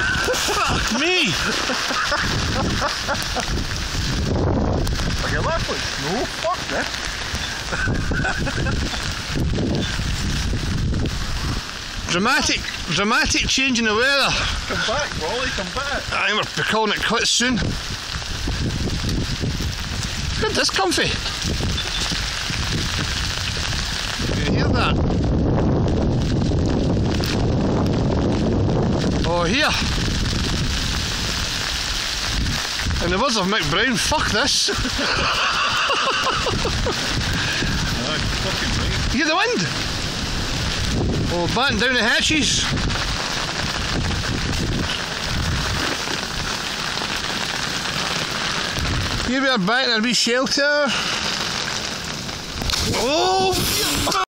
Fuck me! Like a leopard. No, fuck that. Dramatic, dramatic change in the weather. Come back, Wally, come back. I we're calling it quits soon. Good, that's comfy. You hear that? Oh, here. In the words of Mick Brown, fuck this. You hear the wind? Oh, batten down the hatches. Here we are back in a wee shelter. Oh!